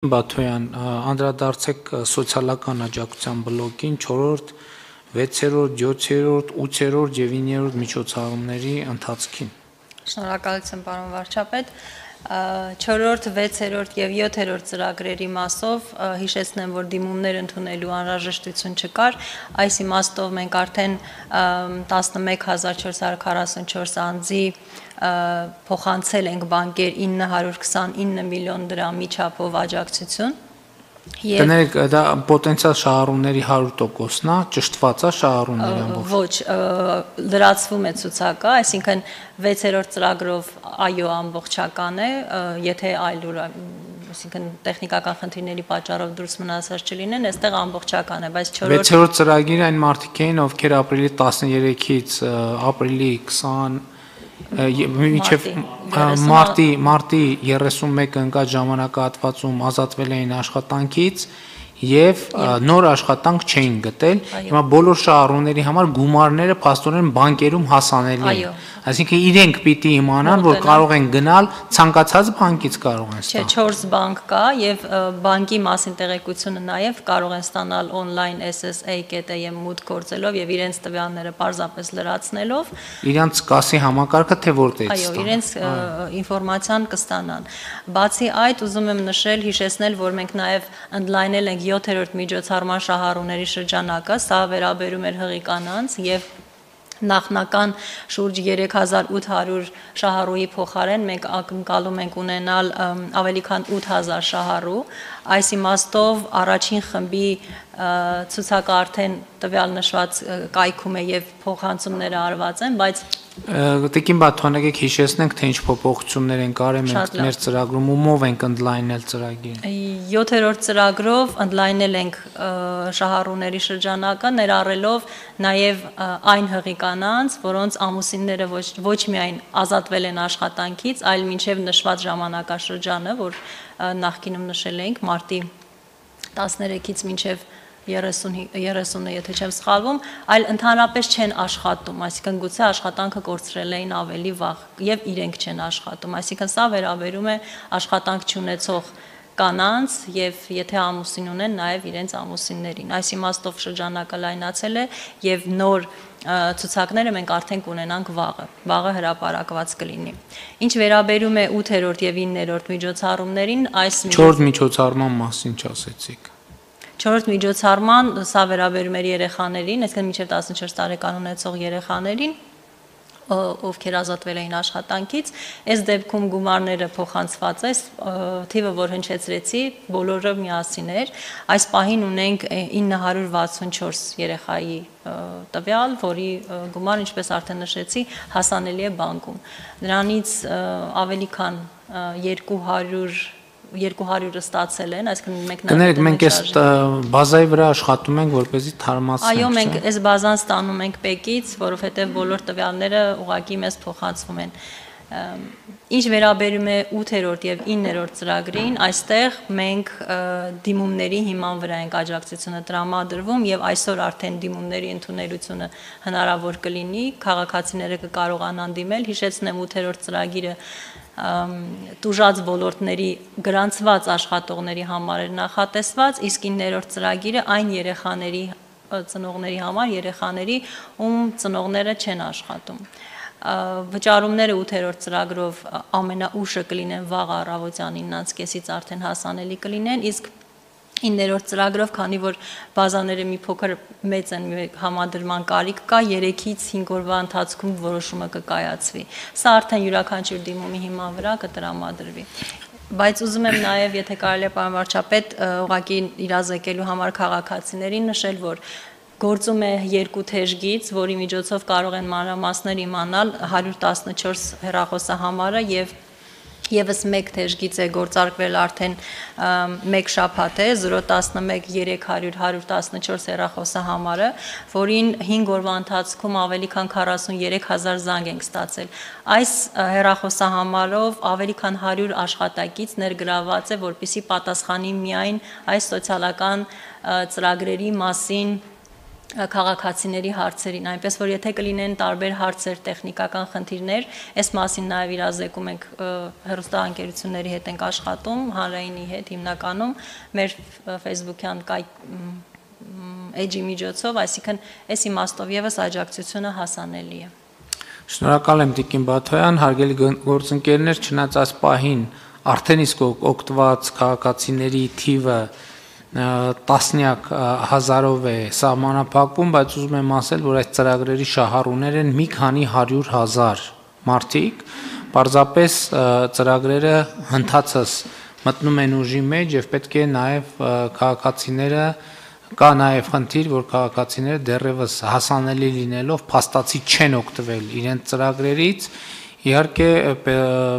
Բաթոյան, անդրադարձեք սոցիալական աջակցության բլոկին 4-րդ, 6-րդ, 7-րդ, 8-րդ եւ 9-րդ միջոցառումների ընթացքին։ Շնորհակալություն, պարոն վարչապետ։ 4-րդ, 6-րդ եւ 7-րդ ծրագրերի մասով հիշեցնեմ, որ դիմումներ ընդունելու անհրաժեշտություն չկար։ Այս իմաստով մենք արդեն 11444 անձի փոխանցել ենք բանկեր 929 միլիոն դրամի չափով աջակցություն Կներեք, դա պոտենցիալ շահառուների 100%-ն է, ճշտված է շահառուների ամբողջ։ Ոչ, լրացվում է ցուցակը, այսինքն 6-րդ ծրագրով այո ամբողջական է, եթե այլ ուր այսինքն տեխնիկական խնդիրների պատճառով դուրս մնացած չլինեն, այստեղ ամբողջական է, բայց 4-րդ 6-րդ ծրագիրը այն մարդիկ էին, ովքեր ապրիլի 13-ից ապրիլի 20 մինչև մարտի մարտի 31-ը ընկած ժամանակահատվածում ազատվել էին աշխատանքից եւ նոր աշխատանք չէին գտել։ Հիմա բոլոր շահառուների համար գումարները փաստորեն բանկերում հասանելի են։ Այսինքն իրենք պիտի իմանան, որ կարող են գնալ ցանկացած բանկից կարող են ստանալ։ Չէ, 4 բանկ կա եւ բանկի մասին տեղեկությունը նաեւ կարող են ստանալ on-line SSA.am մուտք գործելով եւ իրենց տվյալները պարզապես լրացնելով։ Իրանց կասի համակարգը թե որտեղից ստանան։ Այո, իրենց ինֆորմացիան կստանան։ Բացի այդ, ուզում եմ նշել, հիշեցնել, որ մենք նաեւ ընդլայնել ենք 7-րդ միջոցառման շահառուների շրջանակը, սա վերաբերում էր հղի կանանց եւ նախնական շուրջ 3800 շահառուի փոխարեն մենք ակնկալում ենք ունենալ ավելի քան 8000 շահառու այս իմաստով առաջին խմբի ցուցակը արդեն տվյալ նշված կայքում է եւ փոխանցումները արված են բայց Տիկին Բաթոն, եկեք հիշեցնենք, թե ինչ փոփոխություններ են կարել մենք մեր ծրագրում, ումով ենք ընդլայնել ծրագիրը։ 7-րդ ծրագրով ընդլայնել ենք շահառուների շրջանակը, ներառելով նաև այն հղի կանանց, որոնց ամուսինները ոչ ոչ միայն ազատվել են աշխատանքից, այլ մինչև նշված ժամանակաշրջանը, որ նախկինում նշել էինք մարտի 13-ից մինչև 30 30-ը, եթե չեմ սխալվում, այլ ընդհանրապես չեն աշխատում, այսինքն գուցե աշխատանքը կորցրել էին ավելի վաղ եւ իրենք չեն աշխատում, այսինքն սա վերաբերում է աշխատանք չունեցող կանանց եւ եթե ամուսին ունեն նաեւ իրենց ամուսիններին։ Այս իմաստով շրջանակը լայնացել է եւ նոր ցուցակները մենք արդեն կունենանք վաղը։ Վաղը հրապարակված կլինի։ Ինչ վերաբերում է 8-րդ եւ 9-րդ միջոցառումներին, այս 4 միջոցառման մասին չասեցիք։ Չորրորդ միջոցառման սա վերաբերում էր երեխաներին, այսինքն մինչև 14 տարեկան ունեցող երեխաներին, ովքեր ազատվել էին աշխատանքից, այս դեպքում գումարները փոխանցված է, թիվը որ հնչեցրեցի, բոլորը միասին էր։ Այս պահին ունենք 964 երեխայի տվյալ, որի գումար, ինչպես արդեն նշեցի, հասանելի է բանկում։ Նրանից ավելի քան 200 200-ը ստացել են, այսինքն մենք Կներեք, մենք այս բազայի վրա աշխատում ենք, որպեսզի թարմացնենք։ Այո, մենք այս բազան ստանում ենք ՊԵԿ-ից, որովհետև բոլոր տվյալները ուղղակի մեզ փոխանցվում են։ Ինչ վերաբերում է 8-րդ եւ 9-րդ ծրագրին, այստեղ մենք դիմումների հիման վրա ենք աջակցությունը տրամադրվում եւ այսօր արդեն դիմումների ընդունելությունը հնարավոր կլինի, քաղաքացիները կկարողանան դիմել։ Հիշեցնեմ 8-րդ ծրագիրը տուժած ոլորտների գրանցված աշխատողների համար էր նախատեսված, իսկ 9-րդ ծրագիրը այն երեխաների ծնողների համար, երեխաների, ում ծնողները չեն աշխատում վճարումները 8-րդ ծրագրով ամենաուշը կլինեն վաղ առավոտյան 9-ից արդեն հասանելի կլինեն, իսկ 9-րդ ծրագրով, քանի որ բազաները մի փոքր մեծ են, համադրման կարիք կա, 3-ից 5 օրվա ընթացքում որոշումը կկայացվի։ Սա արդեն յուրաքանչյուր դիմումի հիման վրա կտրամադրվի բայց ուզում եմ նաև եթե կարելի է պարոն վարչապետ ուղղակի իրազեկելու համար քաղաքացիներին նշել որ գործում է երկու թեժգից, որի միջոցով կարող են մանրամասներ իմանալ 114 հեռախոսահամարը եւ Եվս մեկ թեժգից է գործարկվել արդեն մեկ շաբաթ է 011 300 114 հեռախոսահամարը, որին 5 օրվա ընթացքում ավելի քան 43000 զանգ ենք ստացել։ Այս հեռախոսահամարով ավելի քան 100 աշխատակից ներգրաված է, որպիսի պատասխանի միայն այս սոցիալական ծրագրերի մասին քաղաքացիների հարցերին, այնպես որ եթե կլինեն տարբեր հարցեր, տեխնիկական խնդիրներ, այս մասին նաև իրազեկում ենք հերոստանգերությունների հետ ենք աշխատում, հանրայինի հետ հիմնականում մեր Facebook-յան կայ էջի միջոցով, այսինքն այս իմաստով եւս աջակցությունը հասանելի է։ Շնորհակալ եմ Տիկին Բաթոյան, հարգելի գործընկերներ, չնայած այս պահին արդեն իսկ օգտված քաղաքացիների թիվը տասնյակ հազարով է սահմանափակվում, բայց ուզում եմ ասել, որ այս ծրագրերի շահառուներ են մի քանի 100 հազար մարդիկ, պարզապես ծրագրերը հնդածս մտնում են ուժի մեջ եւ պետք է նաեւ քաղաքացիները կա նաեւ խնդիր, որ քաղաքացիները դեռևս հասանելի լինելով փաստացի չեն օգտվել իրենց ծրագրերից Իհարկե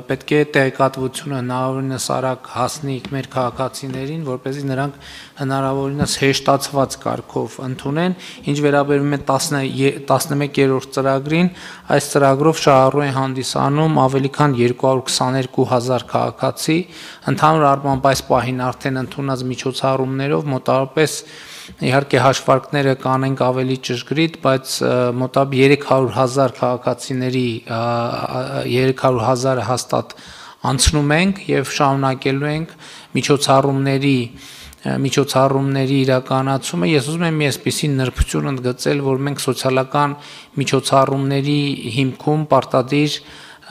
պետք է տեղեկատվությունը հնարավորինս արագ հասնի մեր քաղաքացիներին, որպեսզի նրանք հնարավորինս հեշտացված կարգով ընդունեն։ Ինչ վերաբերում է 11-րդ ծրագրին, այս ծրագրով շահառու են հանդիսանում ավելի քան 222000 քաղաքացի, ընդհանուր առմամբ այս պահին արդեն ընդունած միջոցառումներով մոտավորապես իհարկե հաշվարկները կանենք ավելի ճշգրիտ, բայց մոտաբ 300.000 քաղաքացիների 300.000-ը հաստատ անցնում ենք եւ շարունակելու ենք միջոցառումների միջոցառումների իրականացումը ես ուզում եմ մի այսպիսի նրբություն ընդգծել որ մենք սոցիալական միջոցառումների հիմքում պարտադիր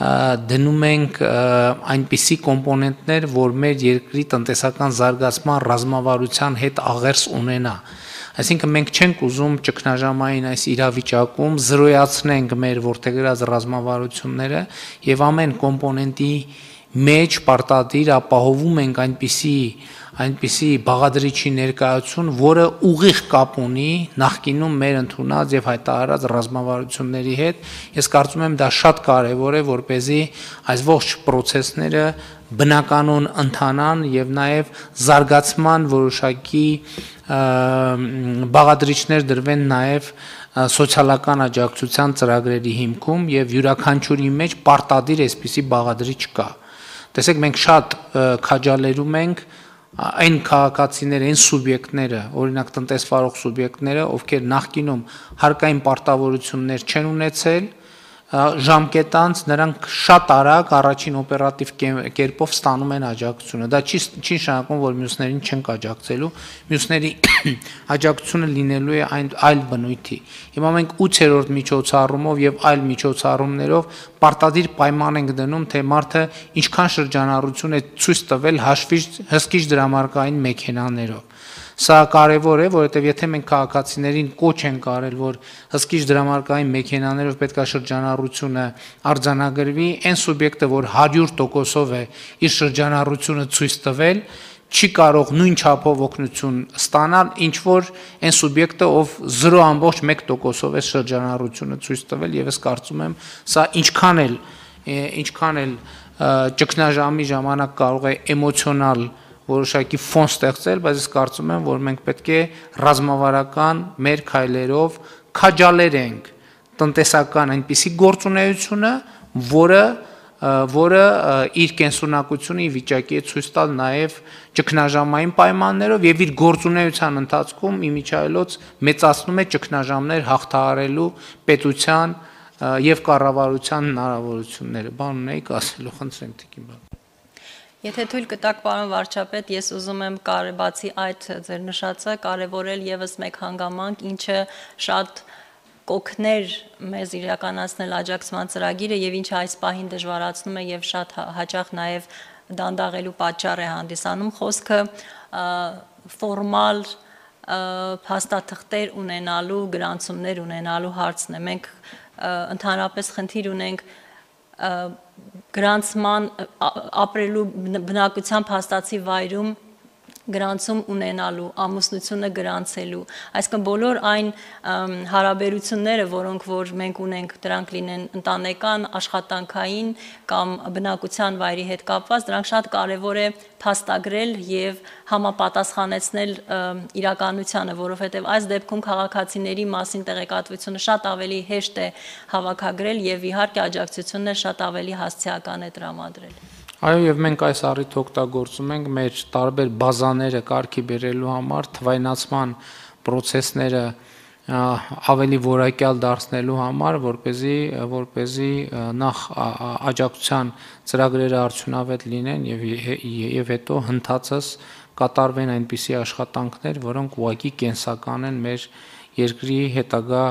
դնում ենք այնպիսի կոմպոնենտներ, որ մեր երկրի տնտեսական զարգացման ռազմավարության հետ աղերս ունենա։ Այսինքն մենք չենք ուզում ճգնաժամային այս իրավիճակում զրոյացնենք մեր որտեղած ռազմավարությունները եւ ամեն կոմպոնենտի մեջ պարտադիր ապահովում ենք այնպիսի այնպիսի բաղադրիչի ներկայություն, որը ուղիղ կապ ունի նախկինում մեր ընդունած եւ հայտարարած ռազմավարությունների հետ։ Ես կարծում եմ դա շատ կարեւոր է, որ เป զի այս ողջ process-ները բնականon ընթանան եւ նաեւ զարգացման որոշակի բաղադրիչներ դրվեն նաեւ սոցիալական աջակցության ծրագրերի հիմքում եւ յուրաքանչյուրի մեջ պարտադիր այսպիսի բաղադրիչ կա։ Տեսեք, մենք շատ քաջալերում ենք այն քաղաքացիները, այն սուբյեկտները, օրինակ տնտեսվարող սուբյեկտները, ովքեր նախկինում հարկային պարտավորություններ չեն ունեցել, ժամկետանց նրանք շատ արագ առաջին օպերատիվ կերպով ստանում են աջակցությունը։ Դա չի չի նշանակում, որ մյուսներին չեն աջակցելու, մյուսների աջակցությունը լինելու է այն այլ բնույթի։ Հիմա մենք 8-րդ միջոցառումով եւ այլ միջոցառումներով պարտադիր պայման ենք դնում, թե մարդը ինչքան շրջանառություն է ցույց տվել հաշվի հսկիչ դրամարկային մեքենաներով Սա կարևոր է, որովհետև եթե մենք քաղաքացիներին կոչ ենք արել, որ հսկիչ դրամարկային մեքենաներով պետքա շրջանառությունը արձանագրվի, այն սուբյեկտը, որ 100%-ով է իր շրջանառությունը ցույց տվել, չի կարող նույն չափով օգնություն ստանալ, ինչ որ այն սուբյեկտը, ով 0.1%-ով է շրջանառությունը ցույց տվել, եւ ես կարծում եմ, սա ինչքան էլ ինչքան էլ ճգնաժամի ժամանակ կարող է էմոցիոնալ որոշակի ֆոն ստեղծել, բայց ես կարծում եմ, որ մենք պետք է ռազմավարական մեր քայլերով քաջալերենք տնտեսական այնպիսի գործունեությունը, որը որը իր կենսունակությունը վիճակի է ցույց տալ նաև ճգնաժամային պայմաններով եւ իր գործունեության ընթացքում իմիջայլոց մեծացնում է ճգնաժամներ հաղթահարելու պետության եւ կառավարության հնարավորությունները։ Բան ունեիք ասելու, խնդրեմ տիկին բան։ Եթե թույլ կտակ պարոն վարչապետ, ես ուզում եմ կարևացի այդ ձեր նշածը կարևորել եւս մեկ հանգամանք, ինչը շատ կոգներ մեզ իրականացնել աջակցման ծրագիրը եւ ինչը այս պահին դժվարացնում է եւ շատ հա, հաճախ նաեւ դանդաղելու պատճառ է հանդիսանում խոսքը ֆորմալ փաստաթղթեր ունենալու, գրանցումներ ունենալու հարցն է։ Մենք ընդհանրապես խնդիր ունենք գրանցման ապրելու բնակության փաստացի վայրում գրանցում ունենալու, ամուսնությունը գրանցելու, այսինքն բոլոր այն հարաբերությունները, որոնք որ մենք ունենք, դրանք լինեն ընտանեկան, աշխատանքային կամ բնակության վայրի հետ կապված, դրանք շատ կարևոր է փաստագրել եւ համապատասխանեցնել իրականությանը, որովհետեւ այս դեպքում քաղաքացիների մասին տեղեկատվությունը շատ ավելի հեշտ է հավաքագրել եւ իհարկե աջակցությունն շատ ավելի հասցեական է տրամադրել։ Այո, եւ մենք այս առիթ օգտագործում ենք մեր տարբեր բազաները կարգի բերելու համար, թվայնացման process-ները ավելի որակյալ դարձնելու համար, որ เป զի որ เป զի նախ աջակցության ծրագրերը արդյունավետ լինեն եւ եւ հետո հնդածս կատարվեն այնպիսի աշխատանքներ, որոնք ուղղակի կենսական են մեր երկրի հետագա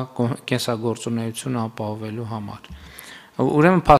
կենսագործունեությունը ապահովելու համար։ Ուրեմն